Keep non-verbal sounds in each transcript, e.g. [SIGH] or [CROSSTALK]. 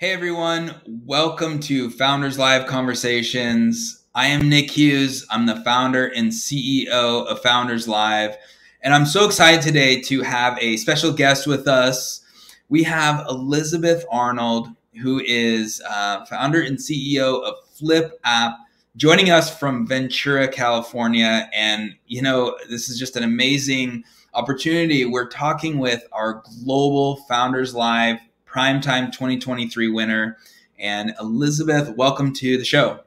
Hey everyone, welcome to Founders Live Conversations. I am Nick Hughes. I'm the founder and CEO of Founders Live. And I'm so excited today to have a special guest with us. We have Elizabeth Arnold, who is uh, founder and CEO of Flip App, joining us from Ventura, California. And, you know, this is just an amazing opportunity. We're talking with our global Founders Live Primetime 2023 winner. And Elizabeth, welcome to the show.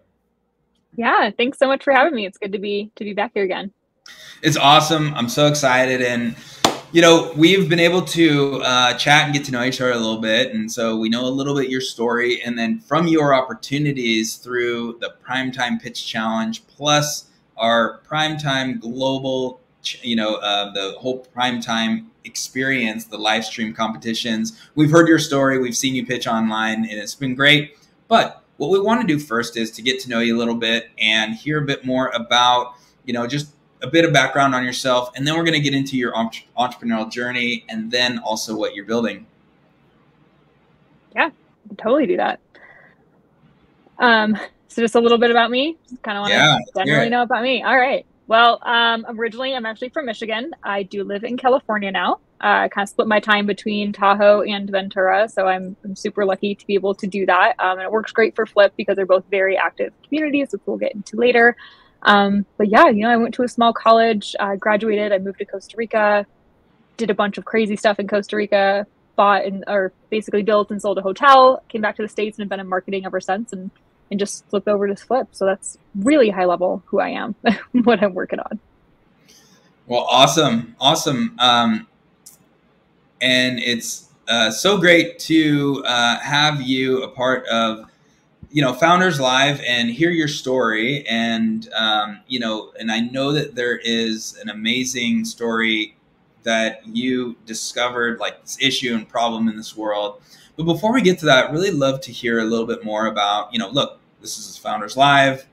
Yeah, thanks so much for having me. It's good to be to be back here again. It's awesome. I'm so excited and you know, we've been able to uh, chat and get to know each other a little bit. And so we know a little bit your story. And then from your opportunities through the Primetime Pitch Challenge, plus our Primetime Global, you know, uh, the whole Primetime experience the live stream competitions. We've heard your story, we've seen you pitch online, and it's been great. But what we want to do first is to get to know you a little bit and hear a bit more about, you know, just a bit of background on yourself, and then we're going to get into your entrepreneurial journey and then also what you're building. Yeah, totally do that. Um, so just a little bit about me. Just kind of want yeah, to generally know about me. All right. Well, um, originally I'm actually from Michigan. I do live in California now. Uh, I kind of split my time between Tahoe and Ventura, so I'm, I'm super lucky to be able to do that. Um, and it works great for Flip because they're both very active communities, which we'll get into later. Um, but yeah, you know, I went to a small college, uh, graduated, I moved to Costa Rica, did a bunch of crazy stuff in Costa Rica, bought and or basically built and sold a hotel, came back to the states and have been in marketing ever since, and and just flip over to Flip. So that's really high level who I am, [LAUGHS] what I'm working on. Well, awesome, awesome, um, and it's uh, so great to uh, have you a part of you know founders live and hear your story and um, you know and i know that there is an amazing story that you discovered like this issue and problem in this world but before we get to that, I'd really love to hear a little bit more about, you know, look, this is Founders Live.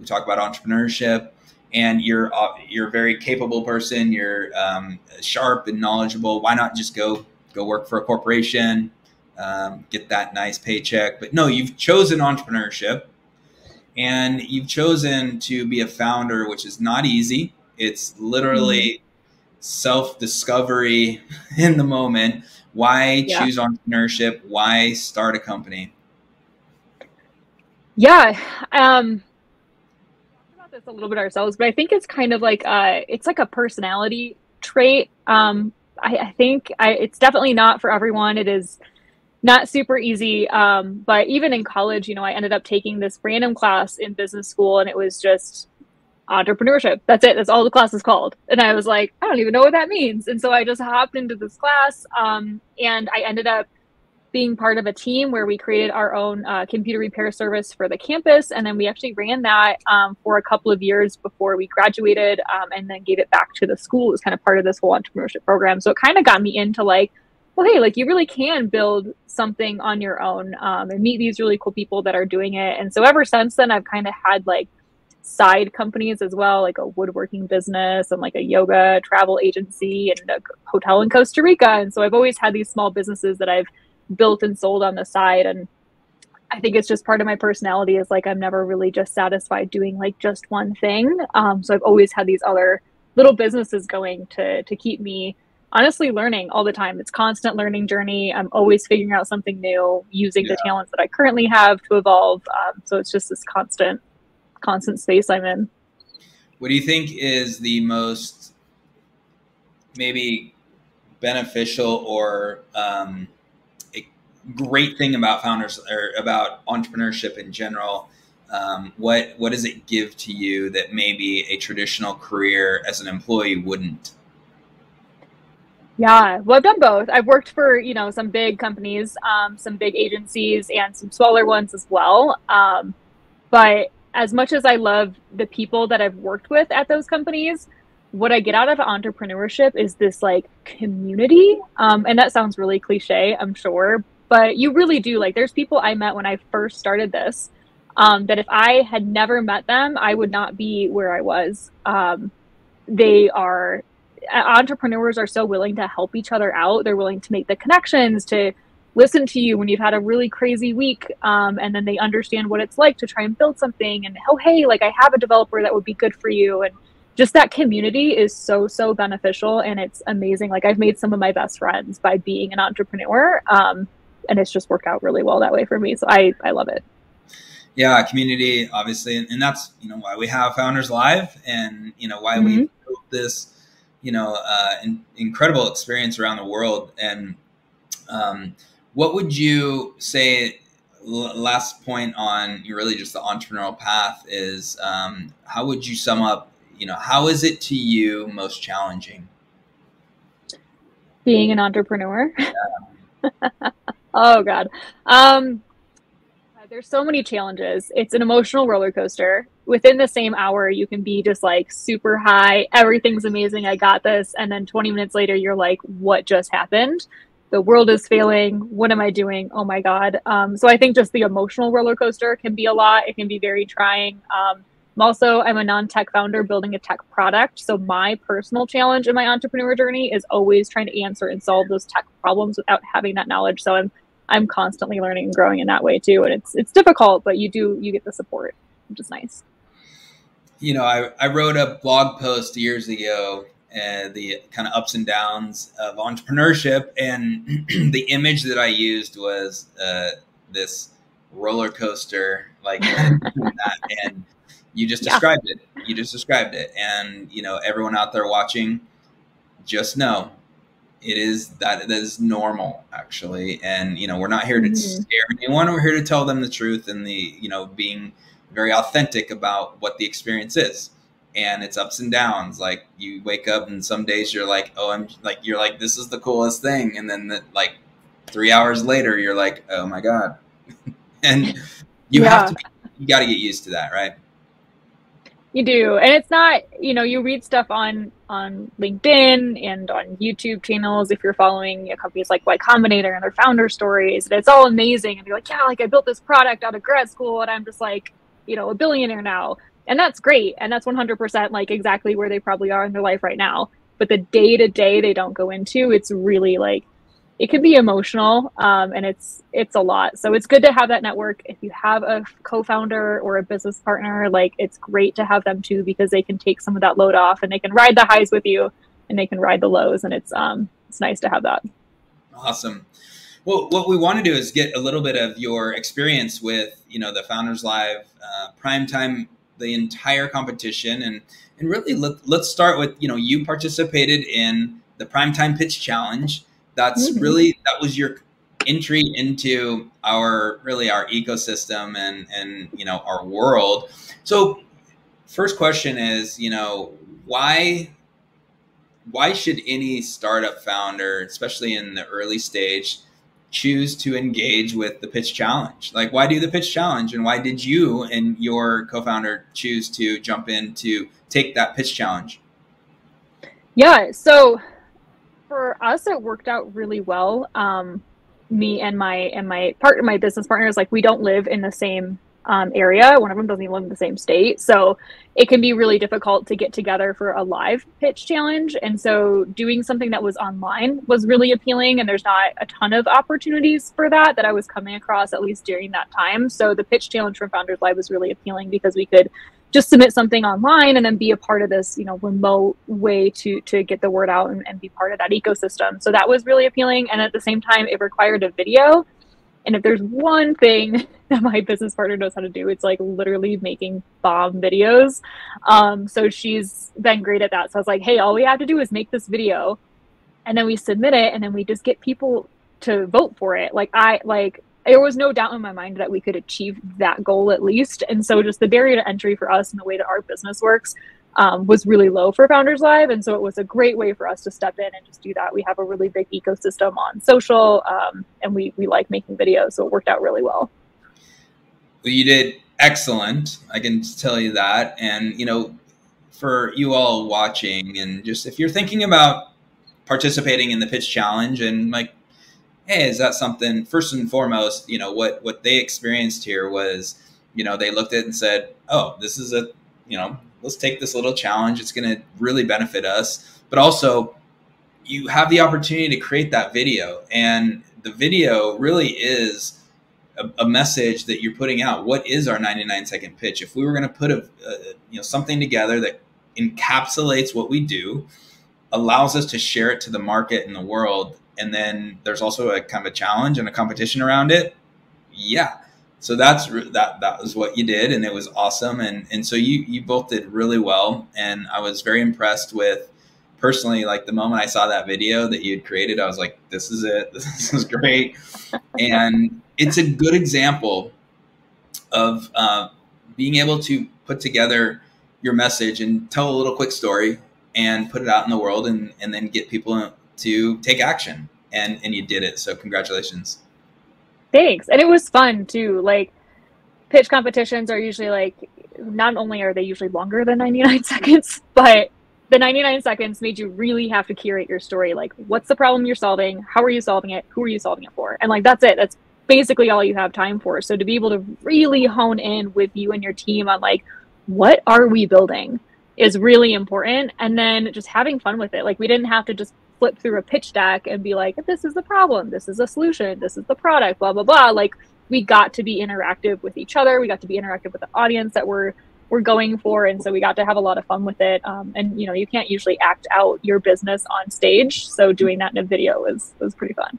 We talk about entrepreneurship, and you're uh, you're a very capable person. You're um, sharp and knowledgeable. Why not just go go work for a corporation, um, get that nice paycheck? But no, you've chosen entrepreneurship, and you've chosen to be a founder, which is not easy. It's literally mm-hmm. self discovery [LAUGHS] in the moment. Why yeah. choose entrepreneurship? Why start a company? Yeah. Um, talked about this a little bit ourselves, but I think it's kind of like uh, it's like a personality trait. Um, I, I think I, it's definitely not for everyone. It is not super easy. Um, but even in college, you know, I ended up taking this random class in business school, and it was just entrepreneurship. That's it. That's all the class is called. And I was like, I don't even know what that means. And so I just hopped into this class um, and I ended up being part of a team where we created our own uh, computer repair service for the campus. And then we actually ran that um, for a couple of years before we graduated um, and then gave it back to the school. It was kind of part of this whole entrepreneurship program. So it kind of got me into like, well, hey, like you really can build something on your own um, and meet these really cool people that are doing it. And so ever since then, I've kind of had like side companies as well, like a woodworking business and like a yoga travel agency and a hotel in Costa Rica. And so I've always had these small businesses that I've built and sold on the side. And I think it's just part of my personality is like I'm never really just satisfied doing like just one thing. Um, so I've always had these other little businesses going to to keep me honestly learning all the time. It's constant learning journey. I'm always figuring out something new, using yeah. the talents that I currently have to evolve. Um, so it's just this constant constant space I'm in. What do you think is the most maybe beneficial or um, great thing about founders or about entrepreneurship in general? Um, what what does it give to you that maybe a traditional career as an employee wouldn't? Yeah, well, I've done both. I've worked for you know some big companies, um, some big agencies, and some smaller ones as well. Um, but as much as I love the people that I've worked with at those companies, what I get out of entrepreneurship is this like community. Um, and that sounds really cliche, I'm sure, but you really do. Like, there's people I met when I first started this um, that if I had never met them, I would not be where I was. Um, they are entrepreneurs are so willing to help each other out. They're willing to make the connections to listen to you when you've had a really crazy week um, and then they understand what it's like to try and build something and oh hey like i have a developer that would be good for you and just that community is so so beneficial and it's amazing like i've made some of my best friends by being an entrepreneur um, and it's just worked out really well that way for me. So i i love it. Yeah community obviously and, that's you know why we have founders live and you know why mm-hmm. we built this you know uh, in, incredible experience around the world. And um, what would you say last point on really just the entrepreneurial path is um, how would you sum up you know how is it to you most challenging? Being an entrepreneur? Yeah. [LAUGHS] oh god um, there's so many challenges it's an emotional roller coaster within the same hour you can be just like super high everything's amazing i got this and then 20 minutes later you're like what just happened the world is failing. What am I doing? Oh my God. Um, so I think just the emotional roller coaster can be a lot. It can be very trying. Um, also, I'm a non-tech founder building a tech product. So my personal challenge in my entrepreneur journey is always trying to answer and solve those tech problems without having that knowledge. So I'm, I'm constantly learning and growing in that way too. And it's, it's difficult, but you do, you get the support, which is nice. You know, I, I wrote a blog post years ago uh, the kind of ups and downs of entrepreneurship. And [CLEARS THROAT] the image that I used was uh, this roller coaster, like [LAUGHS] that. And you just described it. You just described it. And, you know, everyone out there watching, just know it is that that is normal actually and you know we're not here to mm-hmm. scare anyone we're here to tell them the truth and the you know being very authentic about what the experience is and it's ups and downs. Like you wake up and some days you're like, oh, I'm like, you're like, this is the coolest thing. And then the, like three hours later, you're like, oh my God. [LAUGHS] and you yeah. have to, be, you got to get used to that. Right. You do. And it's not, you know, you read stuff on, on LinkedIn and on YouTube channels. If you're following companies like Y Combinator and their founder stories, it's all amazing. And you're like, yeah, like I built this product out of grad school and I'm just like, you know, a billionaire now and that's great and that's 100% like exactly where they probably are in their life right now but the day to day they don't go into it's really like it can be emotional um, and it's it's a lot. So it's good to have that network. If you have a co-founder or a business partner like it's great to have them too because they can take some of that load off and they can ride the highs with you and they can ride the lows and it's um it's nice to have that. Awesome. Well, what we want to do is get a little bit of your experience with, you know, the Founders Live uh, primetime the entire competition and and really let, let's start with you know you participated in the primetime pitch challenge that's mm-hmm. really that was your entry into our really our ecosystem and and you know our world so first question is you know why why should any startup founder especially in the early stage choose to engage with the pitch challenge? Like, why do the pitch challenge? And why did you and your co founder choose to jump in to take that pitch challenge? Yeah. So for us, it worked out really well. Um, me and my and my partner, my business partners, like we don't live in the same um, area. One of them doesn't even live in the same state. So it can be really difficult to get together for a live pitch challenge. And so doing something that was online was really appealing. And there's not a ton of opportunities for that that I was coming across, at least during that time. So the pitch challenge from Founders Live was really appealing because we could just submit something online and then be a part of this you know remote way to to get the word out and, and be part of that ecosystem so that was really appealing and at the same time it required a video and if there's one thing [LAUGHS] that my business partner knows how to do, it's like literally making bomb videos. Um, so she's been great at that. So I was like, hey, all we have to do is make this video and then we submit it and then we just get people to vote for it. Like I like there was no doubt in my mind that we could achieve that goal at least. And so just the barrier to entry for us and the way that our business works um, was really low for Founders Live. And so it was a great way for us to step in and just do that. We have a really big ecosystem on social um, and we, we like making videos. So it worked out really well. Well, you did excellent. I can tell you that. And, you know, for you all watching and just if you're thinking about participating in the pitch challenge and like, hey, is that something first and foremost, you know, what, what they experienced here was, you know, they looked at it and said, oh, this is a, you know, let's take this little challenge. It's going to really benefit us. But also, you have the opportunity to create that video. And the video really is a, a, message that you're putting out. What is our 99 second pitch? If we were going to put a, a, you know something together that encapsulates what we do, allows us to share it to the market and the world, and then there's also a kind of a challenge and a competition around it. Yeah, so that's that that was what you did, and it was awesome. And and so you you both did really well, and I was very impressed with personally like the moment I saw that video that you had created, I was like, this is it. [LAUGHS] This is great. and it's a good example of uh, being able to put together your message and tell a little quick story and put it out in the world and, and then get people to take action. And, and you did it. So congratulations. Thanks. And it was fun too. Like pitch competitions are usually like, not only are they usually longer than 99 [LAUGHS] seconds, but the 99 seconds made you really have to curate your story. Like, what's the problem you're solving? How are you solving it? Who are you solving it for? And like, that's it. That's basically all you have time for. So to be able to really hone in with you and your team on like, what are we building is really important. And then just having fun with it. Like, we didn't have to just flip through a pitch deck and be like, this is the problem, this is the solution, this is the product, blah, blah, blah. Like, we got to be interactive with each other. We got to be interactive with the audience that we're we're going for and so we got to have a lot of fun with it um, and you know you can't usually act out your business on stage so doing that in a video was was pretty fun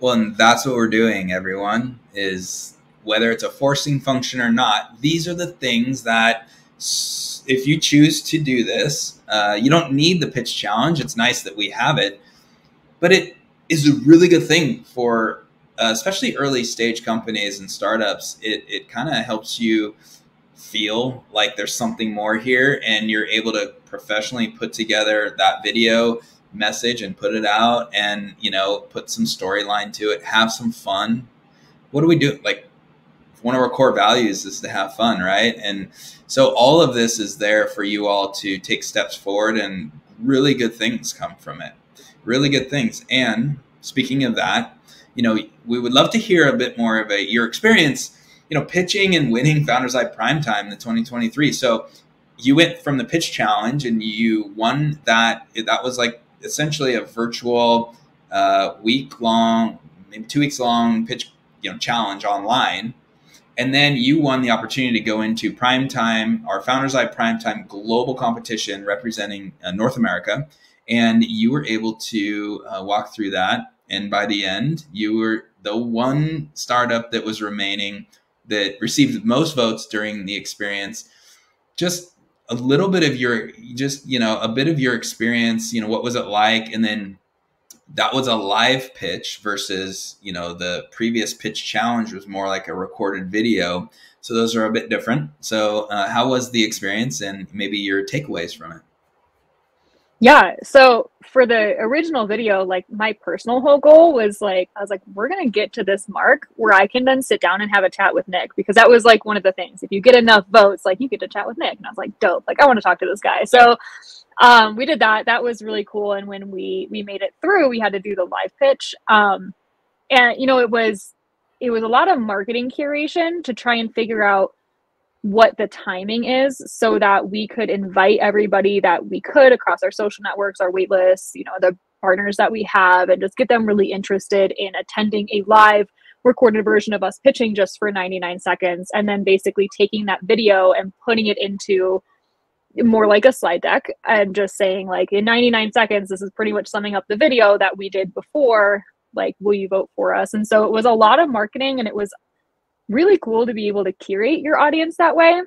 well and that's what we're doing everyone is whether it's a forcing function or not these are the things that if you choose to do this uh, you don't need the pitch challenge. It's nice that we have it. But it is a really good thing for uh, especially early stage companies and startups. It, it kind of helps you feel like there's something more here and you're able to professionally put together that video message and put it out and you know put some storyline to it have some fun. What do we do? Like one of our core values is to have fun right and so all of this is there for you all to take steps forward and really good things come from it really good things and speaking of that you know we would love to hear a bit more of a, your experience you know, pitching and winning Founders Live Primetime in 2023. So you went from the pitch challenge and you won that. That was like essentially a virtual uh, week long, maybe two weeks long pitch, you know, challenge online. And then you won the opportunity to go into primetime, our Founders Live Primetime global competition representing uh, North America. And you were able to uh, walk through that. And by the end, you were the one startup that was remaining that received most votes during the experience just a little bit of your just you know a bit of your experience you know what was it like and then that was a live pitch versus you know the previous pitch challenge was more like a recorded video so those are a bit different so uh, how was the experience and maybe your takeaways from it yeah. So for the original video, like my personal whole goal was like, I was like, we're to get to this mark where I can then sit down and have a chat with Nick because that was like one of the things. If you get enough votes, like you get to chat with Nick. And I was like, dope. Like, I want to talk to this guy. So um, we did that. That was really cool. And when we, we made it through, we had to do the live pitch. Um, and, you know, it was, it was a lot of marketing curation to try and figure out what the timing is so that we could invite everybody that we could across our social networks, our wait lists, you know, the partners that we have, and just get them really interested in attending a live recorded version of us pitching just for 99 seconds. And then basically taking that video and putting it into more like a slide deck and just saying, like, in 99 seconds, this is pretty much summing up the video that we did before. Like, will you vote for us? And so it was a lot of marketing and it was really cool to be able to curate your audience that way.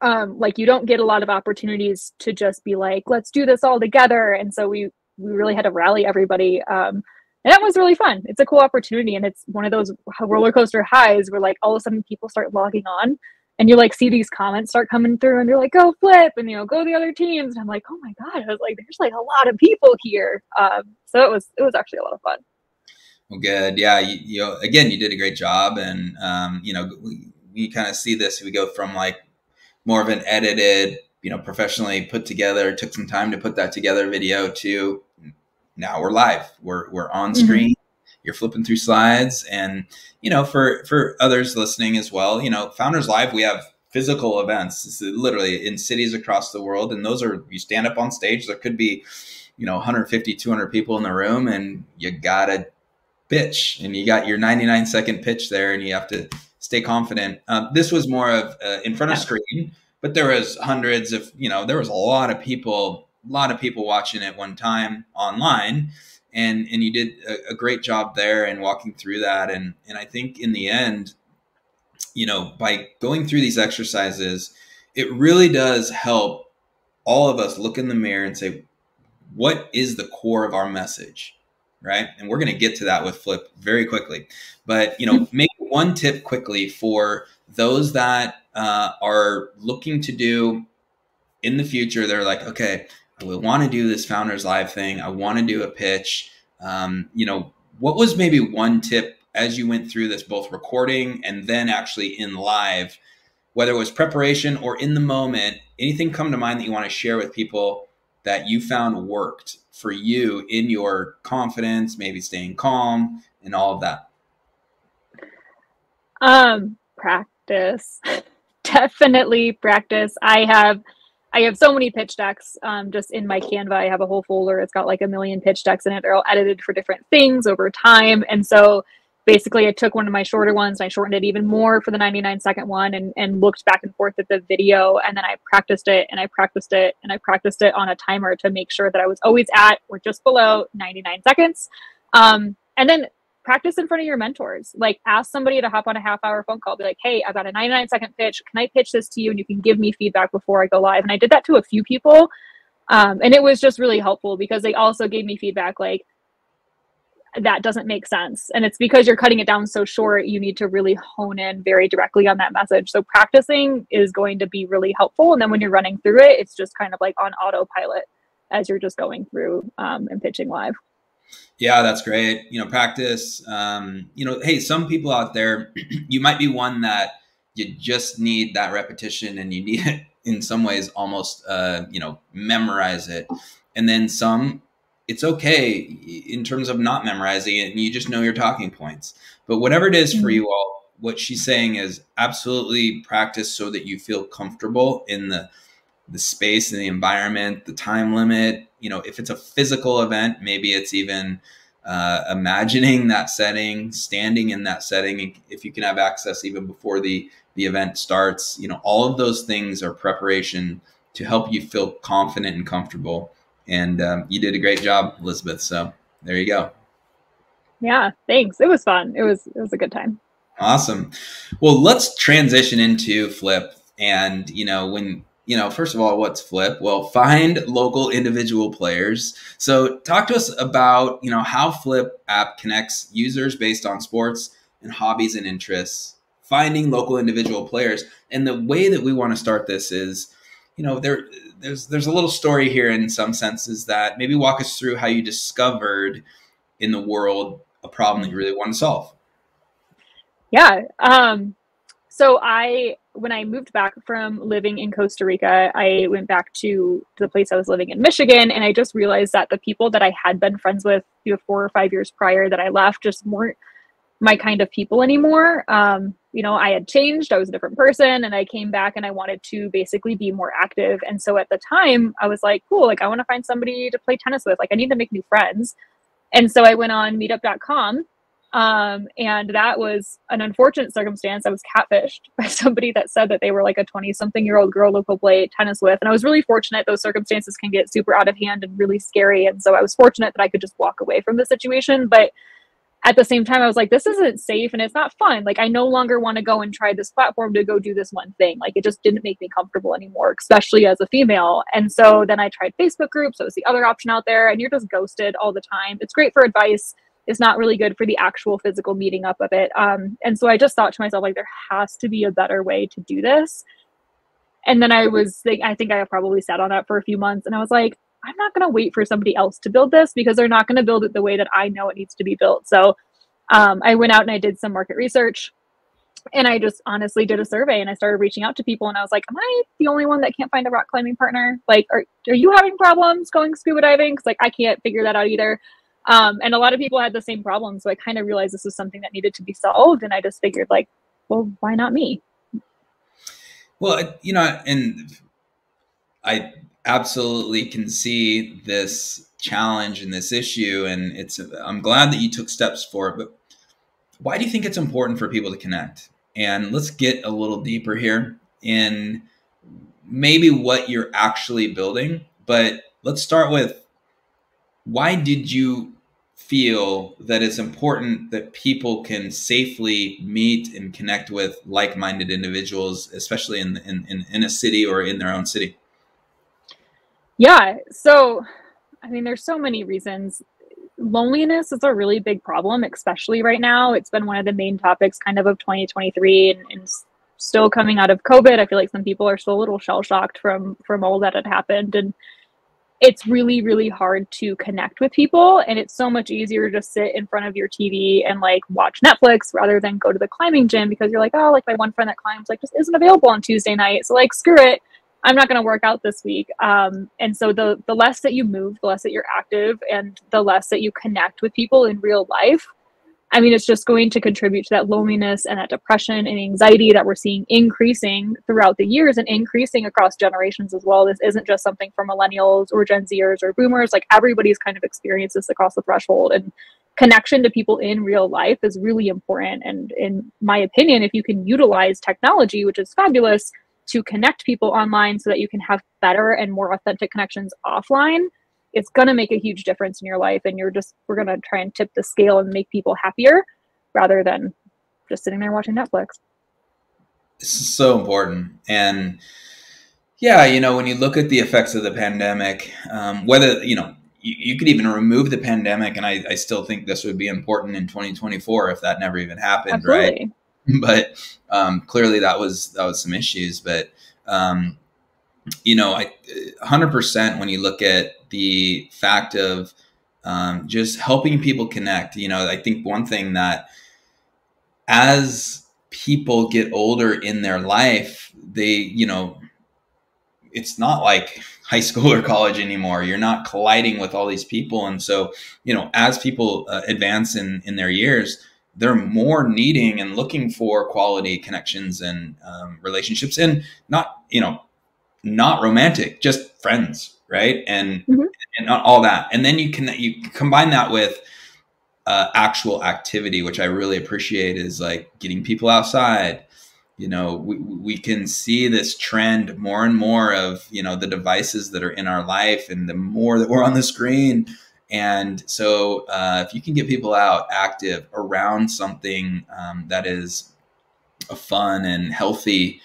Um, like you don't get a lot of opportunities to just be like, let's do this all together. And so we we really had to rally everybody. Um, and that was really fun. It's a cool opportunity, and it's one of those roller coaster highs where like all of a sudden people start logging on, and you like see these comments start coming through, and you're like, go flip, and you know, go the other teams. And I'm like, oh my god, I was like, there's like a lot of people here. Um, so it was it was actually a lot of fun. Well, good. Yeah. You, you again, you did a great job. And, um, you know, we, we kind of see this. We go from like more of an edited, you know, professionally put together, took some time to put that together video to now we're live. We're, we're on mm-hmm. screen. You're flipping through slides. And, you know, for, for others listening as well, you know, Founders Live, we have physical events literally in cities across the world. And those are, you stand up on stage, there could be, you know 150 200 people in the room and you gotta pitch and you got your 99 second pitch there and you have to stay confident. Um, this was more of uh, in front of screen, but there was hundreds of, you know, there was a lot of people, a lot of people watching at one time online. And, and you did a, a great job there and walking through that. And, and I think in the end, you know, by going through these exercises, it really does help all of us look in the mirror and say, what is the core of our message? Right. And we're going to get to that with Flip very quickly. But, you know, [LAUGHS] make one tip quickly for those that uh, are looking to do in the future. They're like, okay, I want to do this Founders Live thing. I want to do a pitch. Um, you know, what was maybe one tip as you went through this, both recording and then actually in live, whether it was preparation or in the moment, anything come to mind that you want to share with people that you found worked for you in your confidence, maybe staying calm and all of that? Um, practice. [LAUGHS] Definitely practice. I have I have so many pitch decks um, just in my Canva. I have a whole folder. It's got like a million pitch decks in it. They're all edited for different things over time. And so basically I took one of my shorter ones and I shortened it even more for the 99 second one and, and looked back and forth at the video and then I practiced it and I practiced it and I practiced it on a timer to make sure that I was always at or just below 99 seconds. Um, and then practice in front of your mentors. Like ask somebody to hop on a half hour phone call, be like, hey, I've got a 99 second pitch. Can I pitch this to you? And you can give me feedback before I go live. And I did that to a few people. Um, and it was just really helpful because they also gave me feedback like, that doesn't make sense. And it's because you're cutting it down so short, you need to really hone in very directly on that message. So practicing is going to be really helpful. And then when you're running through it, it's just kind of like on autopilot as you're just going through um, and pitching live. Yeah, that's great. You know, practice. Um, you know, hey, some people out there, [CLEARS THROAT] you might be one that you just need that repetition and you need it [LAUGHS] in some ways almost, uh, you know, memorize it. And then some it's okay in terms of not memorizing it and you just know your talking points. But whatever it is for mm-hmm. you all, what she's saying is absolutely practice so that you feel comfortable in the the space and the environment, the time limit. You know, if it's a physical event, maybe it's even uh, imagining that setting, standing in that setting. If you can have access even before the the event starts, you know, all of those things are preparation to help you feel confident and comfortable and um, you did a great job, Elizabeth. So there you go. Yeah, thanks. It was fun. It was it was a good time. Awesome. Well, let's transition into Flip. And you know, when you know, first of all, what's Flip? Well, find local individual players. So talk to us about you know how Flip app connects users based on sports and hobbies and interests. Finding local individual players, and the way that we want to start this is, you know, there there's there's a little story here in some senses that maybe walk us through how you discovered in the world a problem that you really want to solve. Yeah. Um, so I when I moved back from living in Costa Rica, I went back to the place I was living in Michigan, and I just realized that the people that I had been friends with you know, four or five years prior that I left just weren't my kind of people anymore. Um, you know, I had changed, I was a different person, and I came back and I wanted to basically be more active. And so at the time, I was like, cool, like I want to find somebody to play tennis with. Like I need to make new friends. And so I went on meetup.com. Um, and that was an unfortunate circumstance. I was catfished [LAUGHS] by somebody that said that they were like a 20 something year old girl go play tennis with. And I was really fortunate. Those circumstances can get super out of hand and really scary. And so I was fortunate that I could just walk away from the situation. But at the same time, I was like, this isn't safe and it's not fun. Like, I no longer want to go and try this platform to go do this one thing. Like, it just didn't make me comfortable anymore, especially as a female. And so then I tried Facebook groups. It was the other option out there, and you're just ghosted all the time. It's great for advice. It's not really good for the actual physical meeting up of it. Um, and so I just thought to myself, like, there has to be a better way to do this. And then I was, like, I think I probably sat on that for a few months, and I was like, I'm not going to wait for somebody else to build this because they're not going to build it the way that I know it needs to be built. So um, I went out and I did some market research and I just honestly did a survey and I started reaching out to people and I was like, Am I the only one that can't find a rock climbing partner? Like, are, are you having problems going scuba diving? Because like I can't figure that out either. Um, and a lot of people had the same problem. So I kind of realized this was something that needed to be solved. And I just figured, like, well, why not me? Well, you know, and I absolutely can see this challenge and this issue, and it's. I'm glad that you took steps for it. But why do you think it's important for people to connect? And let's get a little deeper here in maybe what you're actually building. But let's start with why did you feel that it's important that people can safely meet and connect with like-minded individuals, especially in, in, in, in a city or in their own city? Yeah. So, I mean, there's so many reasons. Loneliness is a really big problem, especially right now. It's been one of the main topics kind of of 2023 and, and still coming out of COVID. I feel like some people are still a little shell shocked from from all that had happened. And it's really really hard to connect with people and it's so much easier to sit in front of your tv and like watch netflix rather than go to the climbing gym because you're like oh like my one friend that climbs like just isn't available on tuesday night so like screw it. I'm not going to work out this week. Um, and so the the less that you move the less that you're active and the less that you connect with people in real life I mean, it's just going to contribute to that loneliness and that depression and anxiety that we're seeing increasing throughout the years and increasing across generations as well. This isn't just something for millennials or Gen Zers or boomers. Like everybody's kind of experienced this across the threshold. And connection to people in real life is really important. And in my opinion, if you can utilize technology, which is fabulous, to connect people online so that you can have better and more authentic connections offline it's going to make a huge difference in your life and you're just we're going to try and tip the scale and make people happier rather than just sitting there watching netflix. This is so important. And yeah you know when you look at the effects of the pandemic um, whether you know you, you, could even remove the pandemic and I, I, still think this would be important in 2024 if that never even happened Absolutely. right [LAUGHS] but um, clearly that was that was some issues but um, you know I 100% when you look at the fact of um, just helping people connect. You know, I think one thing that as people get older in their life, they, you know, it's not like [LAUGHS] high school or college anymore. You're not colliding with all these people. And so, you know, as people uh, advance in, in their years, they're more needing and looking for quality connections and um, relationships and not, you know, not romantic, just friends, right? And mm-hmm. and all that, and then you can you combine that with uh, actual activity, which I really appreciate, is like getting people outside. You know, we we can see this trend more and more of you know the devices that are in our life, and the more that we're on the screen. And so, uh, if you can get people out active around something um, that is fun and healthy,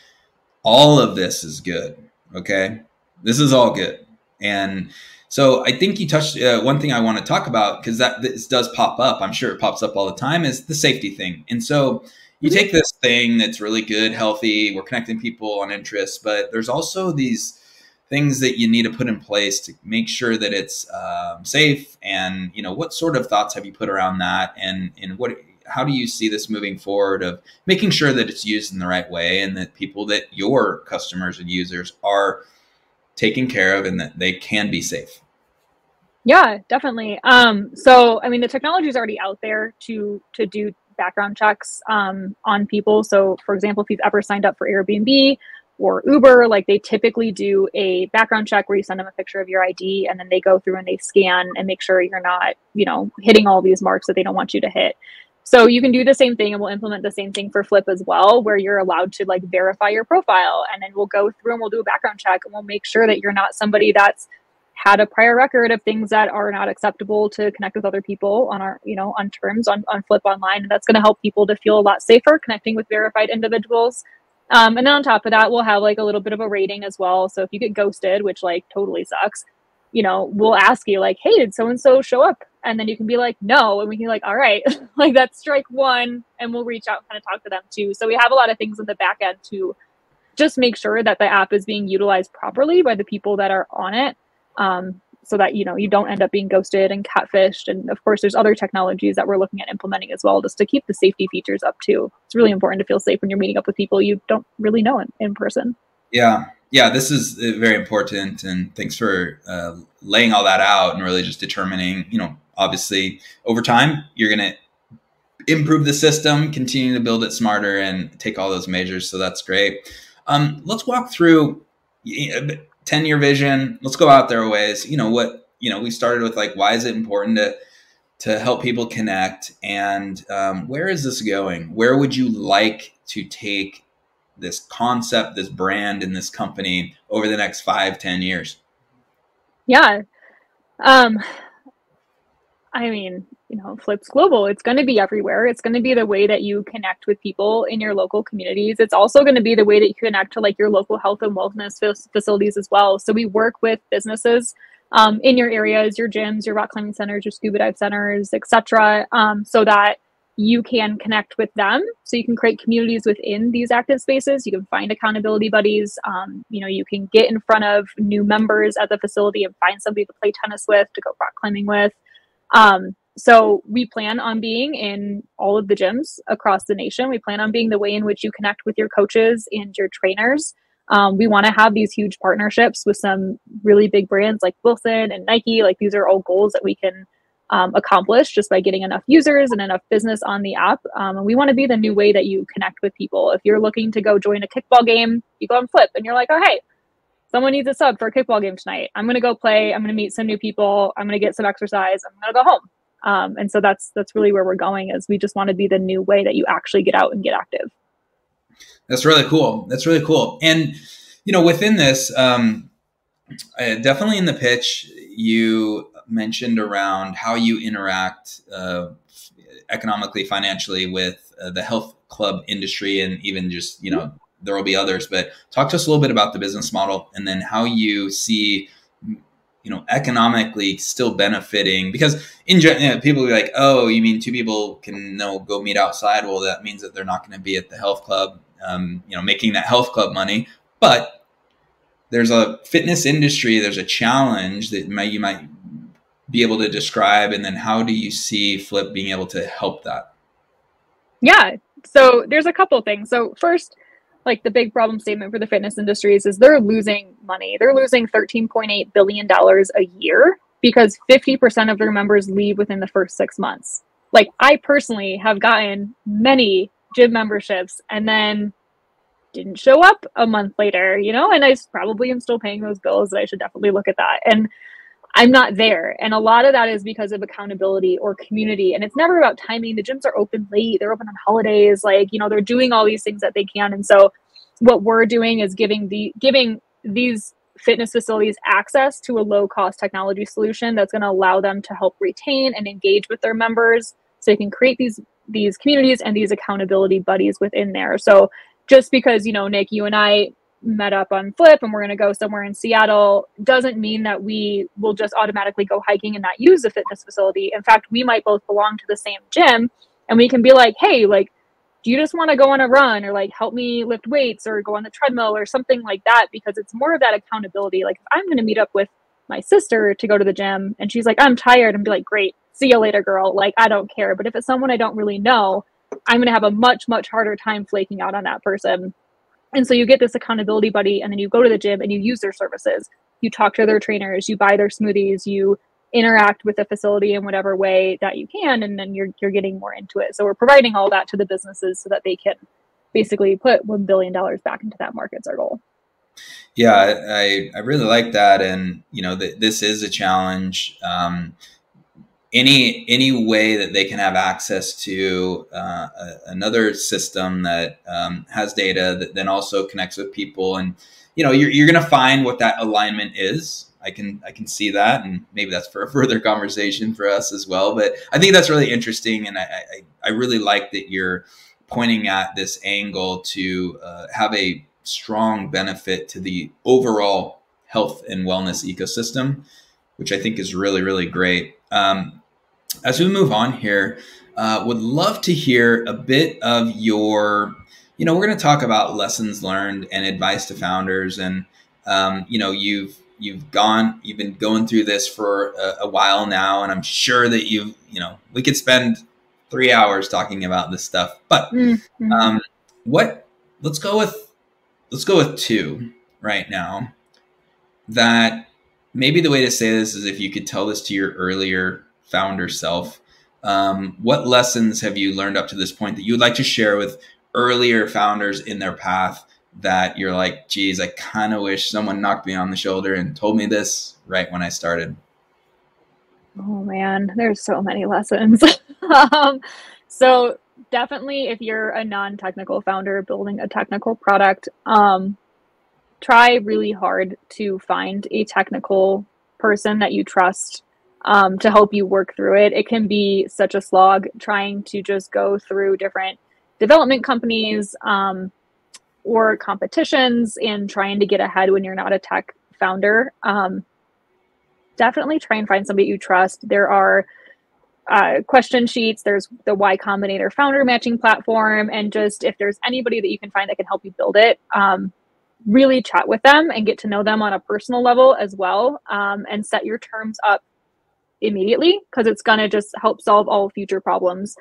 all of this is good. Okay, this is all good. And so I think you touched uh, one thing I want to talk about because that this does pop up. I'm sure it pops up all the time is the safety thing. And so you take this thing that's really good, healthy, we're connecting people on interests, but there's also these things that you need to put in place to make sure that it's um, safe. And you know, what sort of thoughts have you put around that? And and what how do you see this moving forward of making sure that it's used in the right way and that people that your customers and users are taken care of and that they can be safe. Yeah definitely. Um, so i mean the technology is already out there to to do background checks um, on people. So for example if you've ever signed up for airbnb or uber like they typically do a background check where you send them a picture of your id and then they go through and they scan and make sure you're not you know hitting all these marks that they don't want you to hit so you can do the same thing and we'll implement the same thing for Flip as well, where you're allowed to like verify your profile and then we'll go through and we'll do a background check and we'll make sure that you're not somebody that's had a prior record of things that are not acceptable to connect with other people on our, you know, on terms on, on Flip Online. And that's going to help people to feel a lot safer connecting with verified individuals. Um, and then on top of that, we'll have like a little bit of a rating as well. So if you get ghosted, which like totally sucks, you know, we'll ask you like, hey, did so and so show up? And then you can be like, no, and we can be like, all right, [LAUGHS] like that's strike one, and we'll reach out and kind of talk to them too. So we have a lot of things in the back end to just make sure that the app is being utilized properly by the people that are on it. Um, so that you know you don't end up being ghosted and catfished and of course there's other technologies that we're looking at implementing as well just to keep the safety features up too it's really important to feel safe when you're meeting up with people you don't really know in, in person yeah yeah, this is uh, very important, and thanks for uh, laying all that out and really just determining. You know, obviously, over time, you're going to improve the system, continue to build it smarter, and take all those measures. So that's great. Um, let's walk through. 10 year vision. Let's go out there a ways. You know what? You know, we started with like, why is it important to to help people connect? And um, where is this going? Where would you like to take this concept, this brand, and this company over the next five, ten years? Yeah. Um, I mean, you know, Flips Global, it's going to be everywhere. It's going to be the way that you connect with people in your local communities. It's also going to be the way that you connect to like your local health and wellness facilities as well. So we work with businesses um, in your areas, your gyms, your rock climbing centers, your scuba dive centers, etc., um, so that you can connect with them. So you can create communities within these active spaces. You can find accountability buddies. Um, you know, you can get in front of new members at the facility and find somebody to play tennis with, to go rock climbing with. Um, so we plan on being in all of the gyms across the nation. We plan on being the way in which you connect with your coaches and your trainers. Um, we want to have these huge partnerships with some really big brands like Wilson and Nike. Like these are all goals that we can um, accomplish just by getting enough users and enough business on the app. Um, and we want to be the new way that you connect with people. If you're looking to go join a kickball game, you go and flip and you're like, oh, hey, someone needs a sub for a kickball game tonight. I'm going to go play. I'm going to meet some new people. I'm going to get some exercise. I'm going to go home. Um, and so that's that's really where we're going is we just want to be the new way that you actually get out and get active. That's really cool. That's really cool. And you know, within this, um, uh, definitely in the pitch, you mentioned around how you interact uh, economically, financially with uh, the health club industry, and even just you know there will be others. But talk to us a little bit about the business model, and then how you see you know economically still benefiting because in general you know, people be like oh you mean two people can go meet outside? Well that means that they're not going to be at the health club um, you know making that health club money. But there's a fitness industry there's a challenge that might, you might be able to describe and then how do you see flip being able to help that? Yeah so there's a couple things. So first like the big problem statement for the fitness industries is they're losing money. They're losing 13.8 billion dollars a year because 50% of their members leave within the first six months. Like i personally have gotten many gym memberships and then didn't show up a month later you know and i probably am still paying those bills and i should definitely look at that. And I'm not there. And a lot of that is because of accountability or community. And it's never about timing. The gyms are open late, they're open on holidays, like, you know, they're doing all these things that they can. And so what we're doing is giving the giving these fitness facilities access to a low cost technology solution that's going to allow them to help retain and engage with their members so they can create these these communities and these accountability buddies within there. So just because, you know, Nick, you and I met up on Flip and we're going to go somewhere in Seattle doesn't mean that we will just automatically go hiking and not use a fitness facility. In fact, we might both belong to the same gym and we can be like, hey, like, do you just want to go on a run or like help me lift weights or go on the treadmill or something like that? Because it's more of that accountability. Like, if I'm going to meet up with my sister to go to the gym and she's like, I'm tired, and be like, great, see you later, girl. Like, I don't care. But if it's someone I don't really know, I'm going to have a much, much harder time flaking out on that person and so you get this accountability buddy, and then you go to the gym and you use their services. You talk to their trainers, you buy their smoothies, you interact with the facility in whatever way that you can, and then you're you're getting more into it. So we're providing all that to the businesses so that they can basically put one billion dollars back into that market's our goal. Yeah, I I really like that, and you know th- this is a challenge. Um, any any way that they can have access to uh, a, another system that um, has data that then also connects with people. And you know you're, you're going to find what that alignment is. I can i can see that. And maybe that's for a [LAUGHS] further conversation for us as well. But i think that's really interesting. And i i, I really like that you're pointing at this angle to uh, have a strong benefit to the overall health and wellness ecosystem which i think is really really great. Um, as we move on here, uh, would love to hear a bit of your, you know, we're going to talk about lessons learned and advice to founders. And, um, you know, you've, you've gone, you've been going through this for a, a while now. And I'm sure that you've, you know, we could spend three hours talking about this stuff, but, mm-hmm. um, what, let's go with, let's go with two right now that maybe the way to say this is if you could tell this to your earlier founder self. Um, what lessons have you learned up to this point that you would like to share with earlier founders in their path that you're like, geez, I kind of wish someone knocked me on the shoulder and told me this right when I started? Oh man, there's so many lessons. [LAUGHS] um, so definitely, if you're a non-technical founder building a technical product, um, try really hard to find a technical person that you trust um, to help you work through it. It can be such a slog trying to just go through different development companies um, or competitions and trying to get ahead when you're not a tech founder. Um, definitely try and find somebody you trust. There are uh, question sheets. There's the Y Combinator founder matching platform, and just if there's anybody that you can find that can help you build it, um, really chat with them and get to know them on a personal level as well, um, and set your terms up immediately because it's going to just help solve all future problems.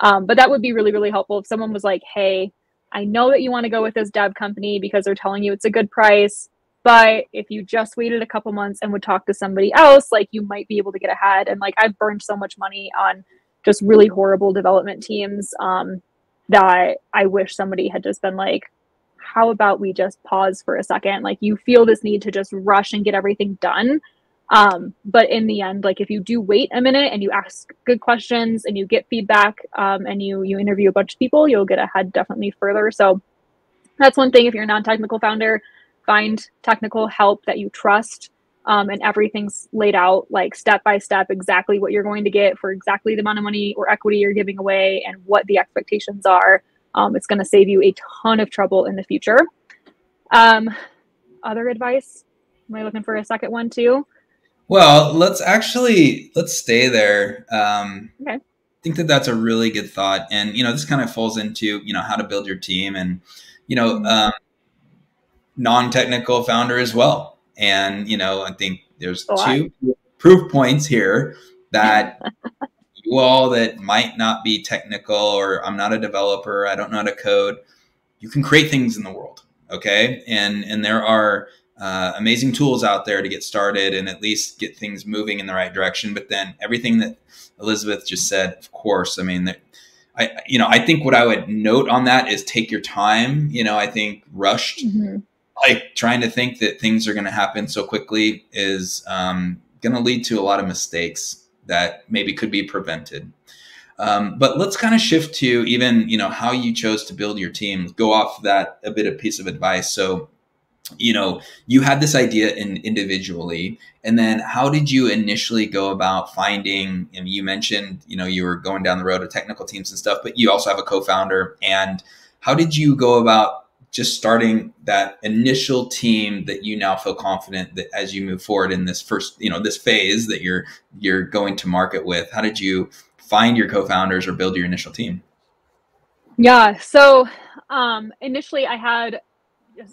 Um, but that would be really, really helpful if someone was like, hey, I know that you want to go with this dev company because they're telling you it's a good price. But if you just waited a couple months and would talk to somebody else, like you might be able to get ahead. And like I've burned so much money on just really horrible development teams um, that I wish somebody had just been like, how about we just pause for a second? Like you feel this need to just rush and get everything done. Um, but in the end, like if you do wait a minute and you ask good questions and you get feedback um, and you you interview a bunch of people, you'll get ahead definitely further. So that's one thing. If you're a non-technical founder, find technical help that you trust. Um, and everything's laid out like step by step exactly what you're going to get for exactly the amount of money or equity you're giving away and what the expectations are. Um, it's going to save you a ton of trouble in the future. Um, other advice? Am I looking for a second one too? Well, let's actually let's stay there. Um, okay. I think that that's a really good thought, and you know, this kind of falls into you know how to build your team, and you know, mm-hmm. um, non-technical founder as well. And you know, I think there's two proof points here that [LAUGHS] you all that might not be technical, or I'm not a developer, I don't know how to code. You can create things in the world, okay? And and there are uh, amazing tools out there to get started and at least get things moving in the right direction. But then everything that Elizabeth just said, of course, I mean, that I, you know, I think what I would note on that is take your time. You know, I think rushed, mm-hmm. like trying to think that things are going to happen so quickly is um, going to lead to a lot of mistakes that maybe could be prevented. Um, but let's kind of shift to even you know how you chose to build your team. Go off that a bit of piece of advice. So you know you had this idea in individually and then how did you initially go about finding and you mentioned you know you were going down the road of technical teams and stuff but you also have a co-founder and how did you go about just starting that initial team that you now feel confident that as you move forward in this first you know this phase that you're you're going to market with how did you find your co-founders or build your initial team? Yeah so um, initially i had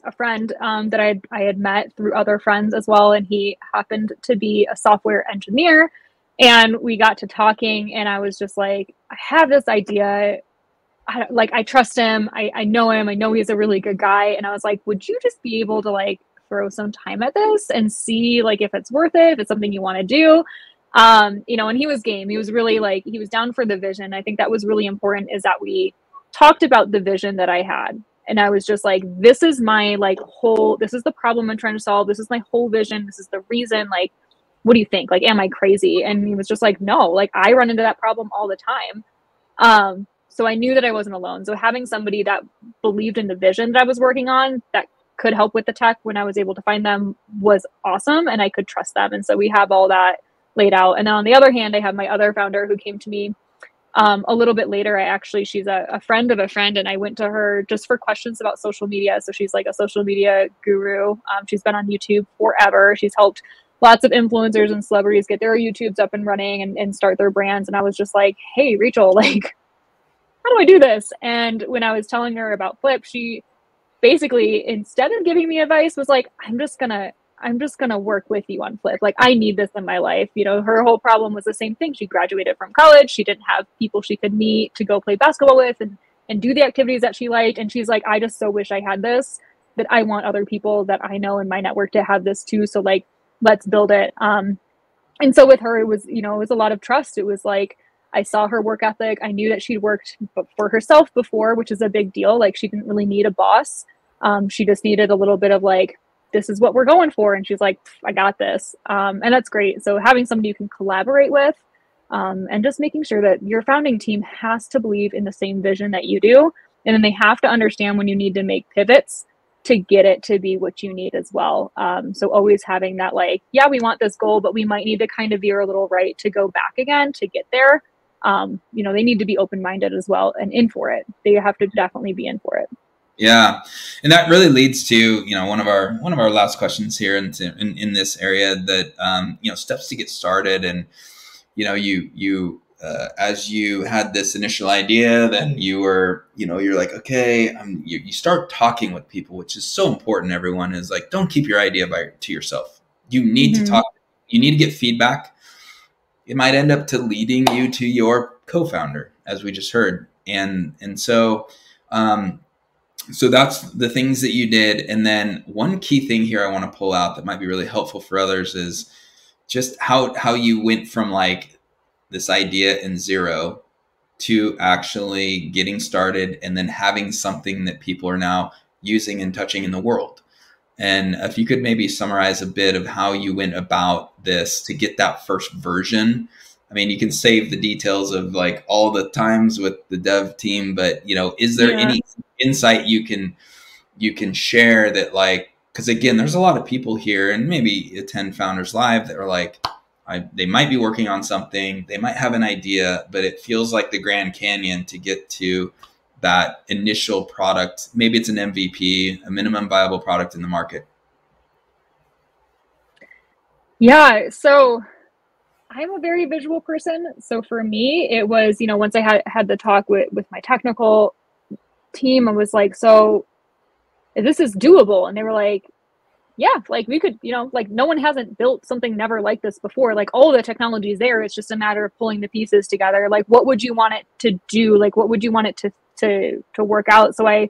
a friend um, that I I had met through other friends as well, and he happened to be a software engineer. And we got to talking, and I was just like, I have this idea. I, like I trust him. I, I know him. I know he's a really good guy. And I was like, would you just be able to like throw some time at this and see like if it's worth it, if it's something you want to do? Um, you know, and he was game. He was really like he was down for the vision. I think that was really important is that we talked about the vision that I had and i was just like this is my like whole this is the problem i'm trying to solve. This is my whole vision. This is the reason like what do you think? Like am i crazy? And he was just like no like i run into that problem all the time. Um so i knew that i wasn't alone. So having somebody that believed in the vision that i was working on that could help with the tech when i was able to find them was awesome and i could trust them. And so we have all that laid out. And then on the other hand i have my other founder who came to me um, a little bit later, I actually, she's a, a, friend of a friend, and I went to her just for questions about social media. So she's like a social media guru. Um, she's been on YouTube forever. She's helped lots of influencers and celebrities get their YouTubes up and running and, and start their brands. And I was just like, hey, Rachel, [LAUGHS] like, how do I do this? And when I was telling her about Flip, she basically, instead of giving me advice, was like, I'm just going to I'm just going to work with you on Flip. Like, I need this in my life. You know, her whole problem was the same thing. She graduated from college. She didn't have people she could meet to go play basketball with and, and do the activities that she liked. And she's like, I just so wish I had this, that I want other people that I know in my network to have this too. So, like, let's build it. Um, and so with her, it was, you know, it was a lot of trust. It was like, I saw her work ethic. I knew that she'd worked for herself before, which is a big deal. Like, she didn't really need a boss Um, she just needed a little bit of like, this is what we're going for. And she's like, I got this. Um, and that's great. So having somebody you can collaborate with um, and just making sure that your founding team has to believe in the same vision that you do. And then they have to understand when you need to make pivots to get it to be what you need as well. Um, so always having that like, yeah, we want this goal, but we might need to kind of veer a little right to go back again to get there. Um, you know, they need to be open minded as well and in for it. They have to definitely be in for it. Yeah, and that really leads to you know one of our one of our last questions here in in, in this area that um, you know steps to get started and you know you you uh, as you had this initial idea, then you were, you know, you're like, okay, um, you, you start talking with people, which is so important. Everyone is like, don't keep your idea by to yourself. You need mm-hmm. to talk. You need to get feedback. It might end up to leading you to your co-founder, as we just heard, and and so, um, so that's the things that you did. And then one key thing here I want to pull out that might be really helpful for others is just how how you went from like this idea in zero to actually getting started and then having something that people are now using and touching in the world. And if you could maybe summarize a bit of how you went about this to get that first version. I mean, you can save the details of like all the times with the dev team, but you know, is there yeah. any insight you can you can share that like because again, there's a lot of people here and maybe attend Founders Live that are like, I, they might be working on something, they might have an idea, but it feels like the Grand Canyon to get to that initial product. Maybe it's an MVP, a minimum viable product in the market. Yeah, so I'm a very visual person. So for me, it was, you know, once I had had the talk with with my technical team, I was like, so this is doable. And they were like, yeah, like we could, you know, like no one hasn't built something never like this before. Like all the technology is there. It's just a matter of pulling the pieces together. Like what would you want it to do? Like what would you want it to to to work out? So I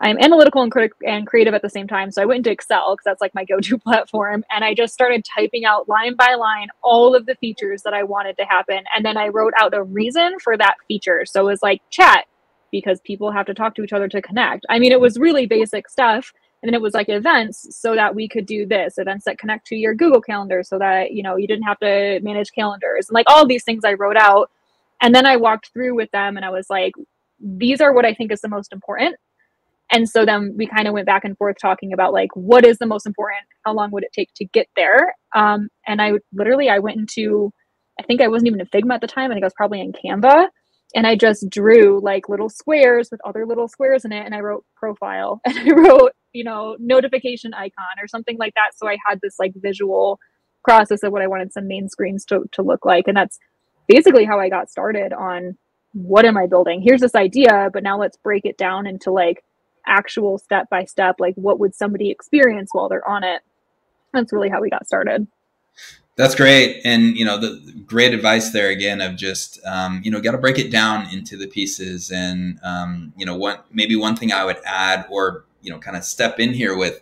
I'm analytical and, critic- and creative at the same time. So I went into Excel because that's like my go-to [LAUGHS] platform, and I just started typing out line by line all of the features that I wanted to happen, and then I wrote out a reason for that feature. So it was like chat because people have to talk to each other to connect. I mean, it was really basic stuff, and then it was like events so that we could do this events that connect to your google calendar so that you know you didn't have to manage calendars and like all these things i wrote out and then i walked through with them and i was like these are what i think is the most important and so then we kind of went back and forth talking about like what is the most important how long would it take to get there um, and i literally i went into i think i wasn't even in figma at the time i think i was probably in canva and I just drew like little squares with other little squares in it and I wrote profile [LAUGHS] and I wrote, you know, notification icon or something like that. So I had this like visual process of what I wanted some main screens to, to look like. And that's basically how I got started on what am I building? Here's this idea, but now let's break it down into like actual step by step, like what would somebody experience while they're on it? That's really how we got started. That's great, and you know the great advice there again of just um, you know got to break it down into the pieces, and um, you know one maybe one thing I would add or you know kind of step in here with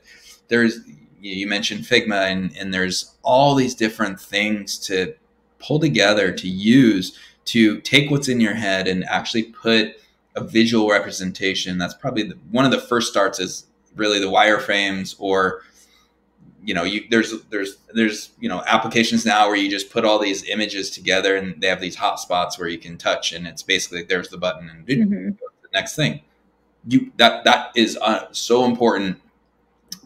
there's you mentioned Figma and and there's all these different things to pull together to use to take what's in your head and actually put a visual representation. That's probably the, one of the first starts is really the wireframes or you know you there's there's there's you know applications now where you just put all these images together and they have these hot spots where you can touch and it's basically there's the button and mm-hmm. the next thing you that that is uh, so important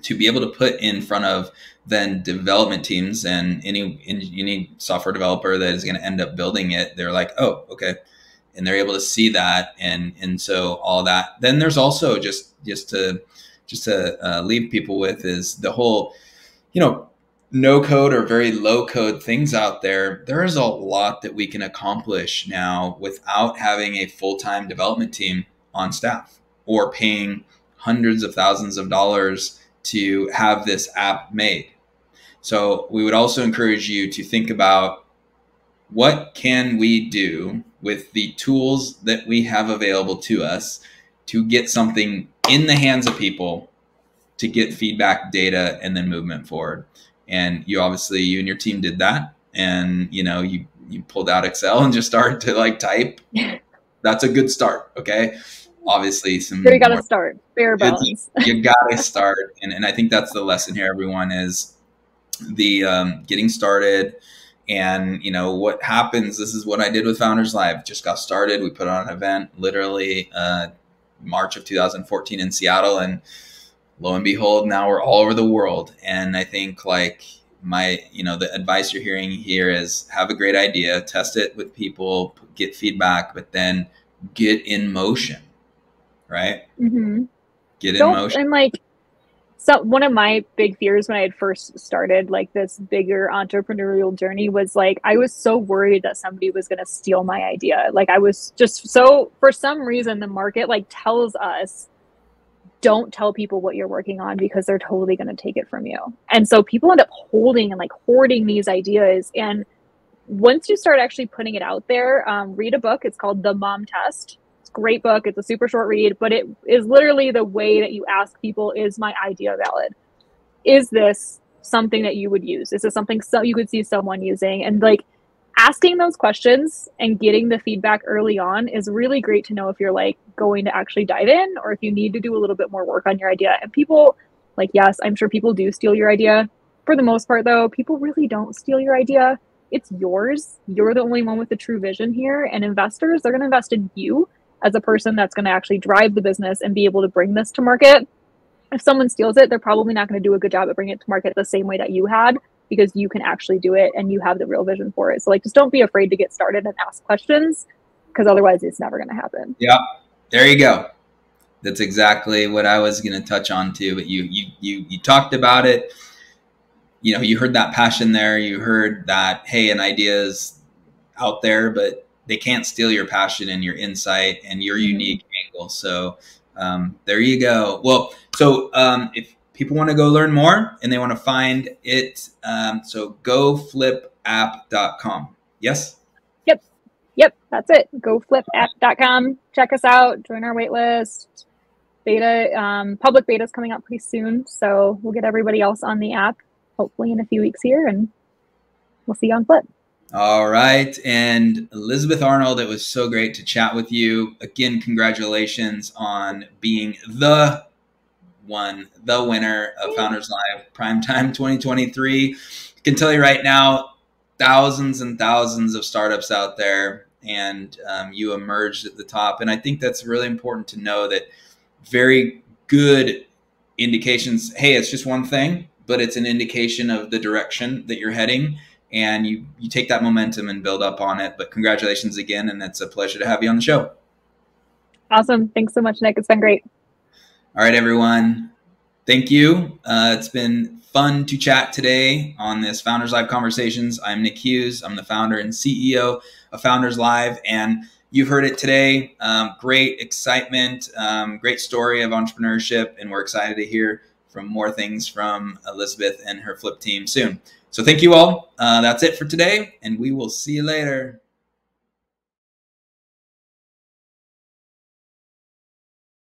to be able to put in front of then development teams and any any software developer that is going to end up building it they're like oh okay and they're able to see that and and so all that then there's also just just to just to uh, leave people with is the whole you know, no code or very low code things out there, there is a lot that we can accomplish now without having a full time development team on staff or paying hundreds of thousands of dollars to have this app made. So we would also encourage you to think about what can we do with the tools that we have available to us to get something in the hands of people to get feedback, data, and then movement forward. And you obviously, you and your team did that. And, you know, you, you pulled out Excel and just started to like type. [LAUGHS] That's a good start. Okay. obviously some. you got to start bare bones. [LAUGHS] you got to start, and and I think that's the lesson here. Everyone is the um, getting started and you know what happens this is what i did with founders live. Just got started. We put on an event literally uh, march of 2014 in seattle and lo and behold now we're all over the world. And i think like my you know the advice you're hearing here is have a great idea test it with people get feedback but then get in motion right? Mm-hmm. get in Don't, motion. and like so one of my big fears when I had first started like this bigger entrepreneurial journey was like I was so worried that somebody was going to steal my idea. Like I was just so for some reason the market like tells us don't tell people what you're working on because they're totally going to take it from you. And so people end up holding and like hoarding these ideas and once you start actually putting it out there, um, read a book. It's called The Mom Test great book. It's a super short read, but it is literally the way that you ask people is my idea valid? Is this something that you would use? Is this something so you could see someone using? And like asking those questions and getting the feedback early on is really great to know if you're like going to actually dive in or if you need to do a little bit more work on your idea. And people like yes, I'm sure people do steal your idea. For the most part though, people really don't steal your idea. It's yours. You're the only one with the true vision here and investors, they're going to invest in you as a person that's going to actually drive the business and be able to bring this to market. If someone steals it, they're probably not going to do a good job at bringing it to market the same way that you had because you can actually do it and you have the real vision for it. So like just don't be afraid to get started and ask questions because otherwise it's never going to happen. Yeah. There you go. That's exactly what I was going to touch on too, but you you you you talked about it. You know, you heard that passion there. You heard that hey, an idea is out there, but they can't steal your passion and your insight and your mm-hmm. unique angle. So um, there you go. Well, so um, if people want to go learn more and they want to find it, um, so goflipapp.com. Yes. Yep. Yep. That's it. Goflipapp.com. Check us out. Join our waitlist. Beta, um, public beta is coming out pretty soon. So we'll get everybody else on the app hopefully in a few weeks here and we'll see you on Flip. All right. And Elizabeth Arnold, it was so great to chat with you. Again, congratulations on being the one, the winner of Founders Live Primetime 2023. I can tell you right now, thousands and thousands of startups out there, and um, you emerged at the top. And I think that's really important to know that very good indications hey, it's just one thing, but it's an indication of the direction that you're heading and you you take that momentum and build up on it. But congratulations again, and it's a pleasure to have you on the show. Awesome. Thanks so much, Nick. It's been great. All right, everyone. Thank you. Uh, it's been fun to chat today on this Founders Live Conversations. I'm Nick Hughes. I'm the founder and CEO of Founders Live, and you've heard it today. Um, great excitement, um, great story of entrepreneurship, and we're excited to hear from more things from Elizabeth and her Flip team soon. So thank you all. Uh, that's it for today, and we will see you later.